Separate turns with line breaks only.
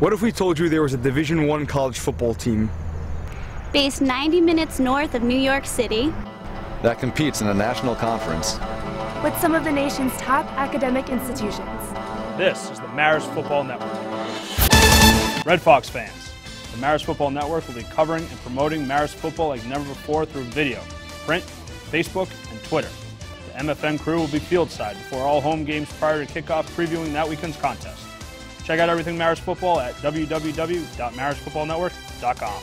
What if we told you there was a Division One college football team?
Based 90 minutes north of New York City,
that competes in a national conference
with some of the nation's top academic institutions.
This is the Marist Football Network. Red Fox fans, the Marist Football Network will be covering and promoting Marist football like never before through video, print, Facebook, and Twitter. The MFN crew will be fieldside before all home games prior to kickoff previewing that weekend's contest. Check out everything Marist football at www.maristfootballnetwork.com.